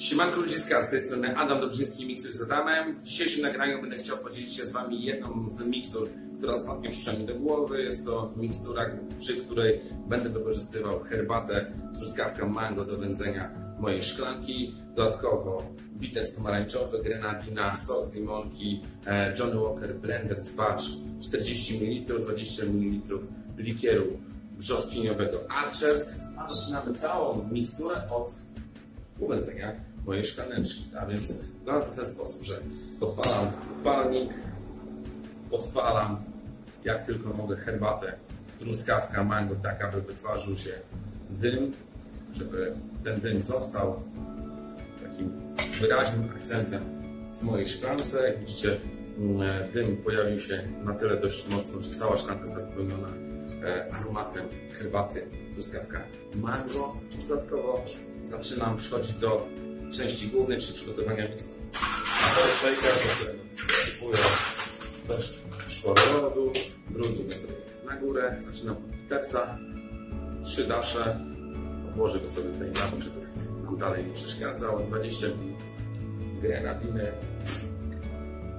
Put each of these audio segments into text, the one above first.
Siemanko ludziska, z tej strony Adam Dobrzyński, Mikstury z Adamem. W dzisiejszym nagraniu będę chciał podzielić się z Wami jedną z mikstur, która ostatnio przyszła mi do głowy. Jest to mikstura, przy której będę wykorzystywał herbatę truskawka mango do wędzenia mojej szklanki. Dodatkowo bitters pomarańczowy, grenadina, sok z limonki, e, Johnny Walker Blender z Batch 40 ml, 20 ml likieru brzoskwiniowego Archers. A zaczynamy całą miksturę od uwędzenia mojej szklaneczki. A więc wygląda to w ten sposób, że podpalam palnik, podpalam jak tylko mogę herbatę, truskawka, mango, tak aby wytwarzał się dym, żeby ten dym został takim wyraźnym akcentem w mojej szklance. Jak widzicie, mm, dym pojawił się na tyle dość mocno, że cała szklanka zapełniona aromatem herbaty, truskawka, mango. Dodatkowo zaczynam przechodzić do części głównej, czyli przygotowania mikstur. Shaker, do którego wsypuję dość sporo lodu, brudu na górę. Zaczynam od bittersa, trzy dasze. Odłożę go sobie tutaj na bok, żeby nam dalej nie przeszkadzał. 20 ml grenadiny,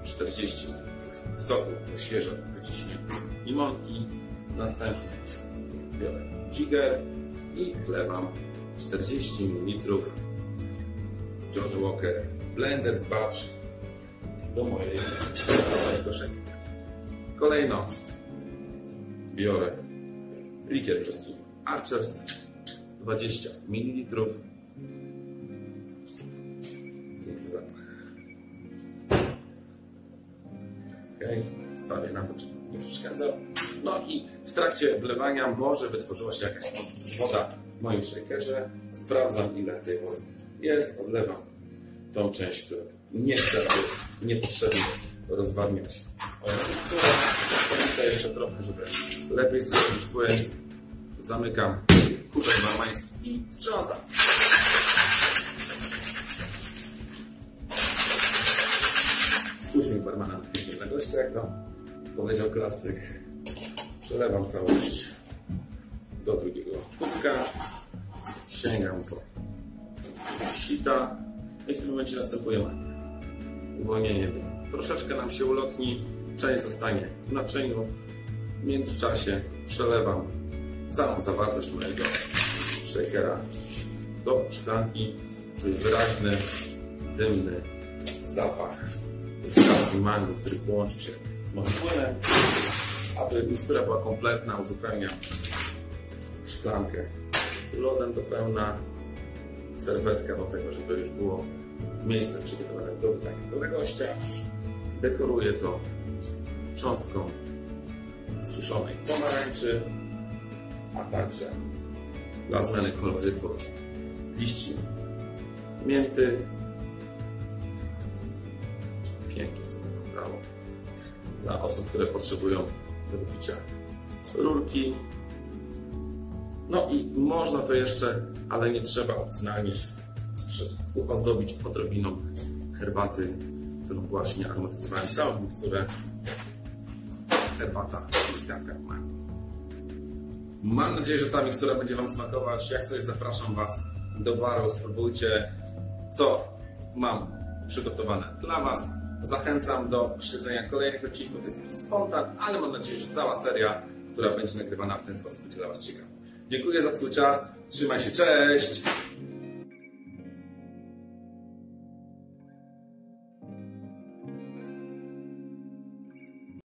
40 ml soku świeżo wyciśniętej limonki. Następnie biorę jigger i wlewam 40 ml John Walker Blender z Batch do mojej koszeki. Kolejno biorę likier brzoskwini Archers 20 ml Ok, stawię na to, żeby nie przeszkadzał. No i w trakcie wlewania może wytworzyła się jakaś woda w moim shakerze. Sprawdzam ile tej wody jest, odlewam tą część, która nie chce, aby niepotrzebnie rozwadniać. Tutaj jeszcze trochę, żeby lepiej zrobić płyn. Zamykam kubek barmański i wstrząsam. Uśmiech barmana na gościa, jak to powiedział klasyk. Przelewam całość do drugiego kubka. Sięgam po sita i w tym momencie następuje. Uwolnienie. Troszeczkę nam się ulotni, część zostanie w naczyniu. W międzyczasie przelewam całą zawartość mojego shakera do szklanki. Czuję wyraźny, dymny zapach truskawki mango, który połączy się z płynem. Aby mikstura była kompletna, uzupełniam szklankę lodem do pełna, serwetka do tego, żeby już było miejsce przygotowane do wydania do gościa. Dekoruję to cząstką suszonej pomarańczy, a także dla zmiany kolorytu liści mięty. Dla osób, które potrzebują do wypicia rurki. No i można to jeszcze, ale nie trzeba opcjonalnie ozdobić odrobiną herbaty, którą właśnie aromatyzowałem całą miksturę. Herbata truskawka. Mam nadzieję, że ta mikstura będzie Wam smakować. Jak coś zapraszam Was do baru, spróbujcie co mam przygotowane dla Was. Zachęcam do śledzenia kolejnych odcinków. To jest taki spontan, ale mam nadzieję, że cała seria, która będzie nagrywana w ten sposób, będzie dla Was ciekawa. Dziękuję za Twój czas. Trzymaj się, cześć!